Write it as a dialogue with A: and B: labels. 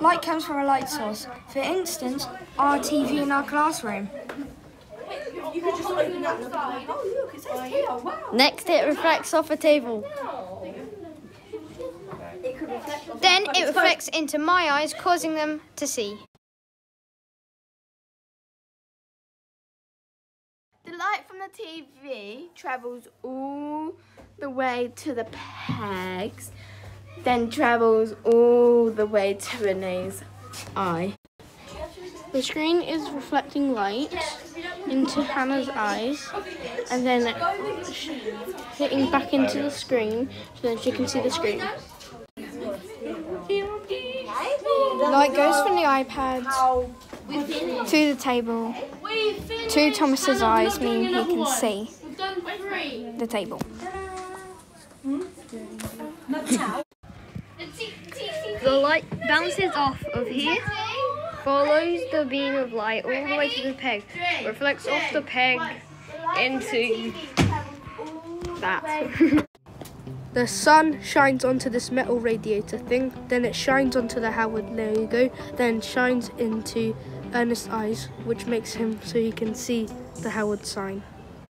A: Light comes from a light source. For instance, our TV in our classroom.
B: Next, it reflects off a table. Then it reflects into my eyes, causing them to see.
C: The light from the TV travels all the way to the pegs, then travels all the way to Renee's eye.
D: The screen is reflecting light into Hannah's eyes and then hitting back into the screen so then she can see the screen.
A: Light goes from the iPad to the table to Thomas's eyes, meaning he can see the table.
B: The light bounces off of here, follows the beam of light all the way to the peg, reflects off the peg into that.
D: The sun shines onto this metal radiator thing, then it shines onto the Howard logo, then shines into Ernest's eyes, which makes him so he can see the Howard sign.